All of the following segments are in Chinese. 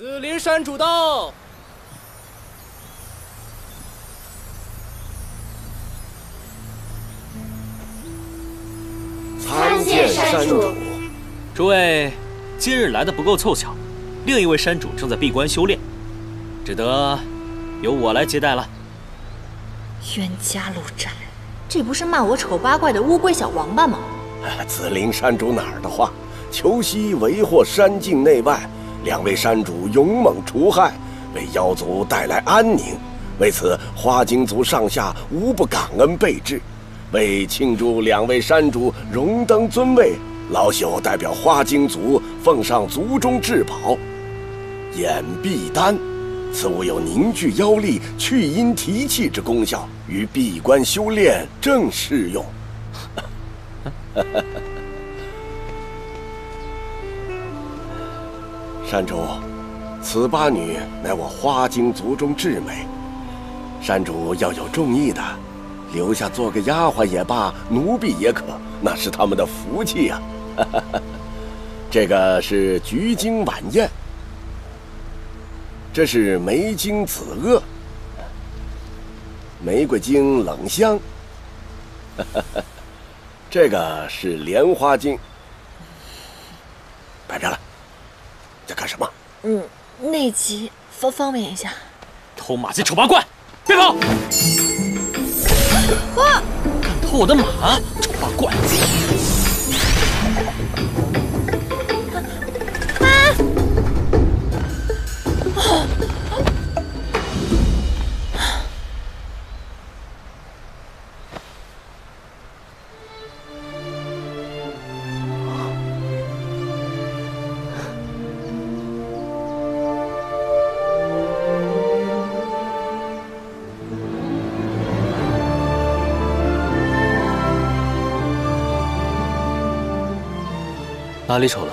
紫林山主到。参见山主。诸位，今日来的不够凑巧，另一位山主正在闭关修炼，只得由我来接待了。冤家路窄，这不是骂我丑八怪的乌龟小王八吗？紫灵山主哪儿的话？求西为祸山境内外，两位山主勇猛除害，为妖族带来安宁。为此，花精族上下无不感恩备至。为庆祝两位山主荣登尊位，老朽代表花精族奉上族中至宝——眼闭丹。此物有凝聚妖力、去阴提气之功效，于闭关修炼正适用。山主，此八女乃我花精族中至美，山主要有中意的。留下做个丫鬟也罢，奴婢也可，那是他们的福气呀。这个是菊精晚宴，这是梅精紫萼，玫瑰精冷香，这个是莲花精。摆着了，在干什么？嗯，内急，方方便一下。偷马贼丑八怪，别跑！啊！敢偷我的马，丑八怪！哪里丑了？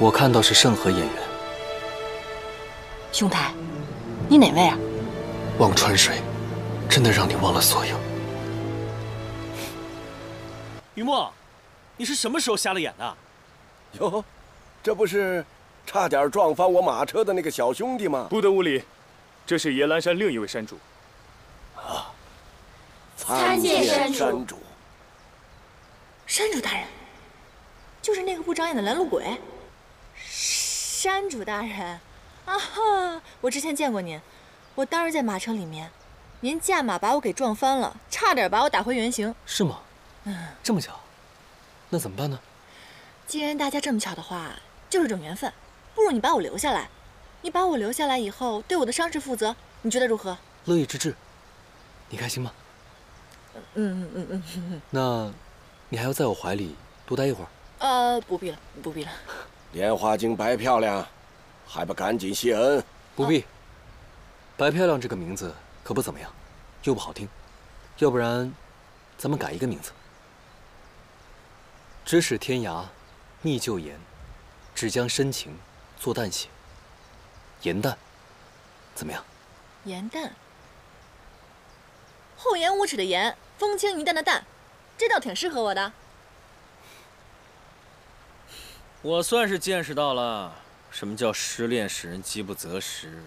我看到是盛和演员。兄台，你哪位啊？忘川水，真的让你忘了所有。雨墨，你是什么时候瞎了眼的？哟，这不是差点撞翻我马车的那个小兄弟吗？不得无礼，这是野兰山另一位山主。啊，参见山主。山主大人。就是那个不长眼的拦路鬼，山主大人，啊哈！我之前见过您，我当时在马车里面，您驾马把我给撞翻了，差点把我打回原形。是吗？嗯，这么巧，那怎么办呢？既然大家这么巧的话，就是种缘分，不如你把我留下来。你把我留下来以后，对我的伤势负责，你觉得如何？乐意之至，你开心吗？嗯嗯嗯嗯。那，你还要在我怀里多待一会儿？呃，不必了，不必了。莲花精白漂亮，还不赶紧谢恩？不必。白漂亮这个名字可不怎么样，又不好听。要不然，咱们改一个名字。咫尺天涯，觅旧颜，只将深情做淡写。颜淡，怎么样？颜淡。厚颜无耻的颜，风轻云淡的淡，这倒挺适合我的。我算是见识到了什么叫失恋使人饥不择食。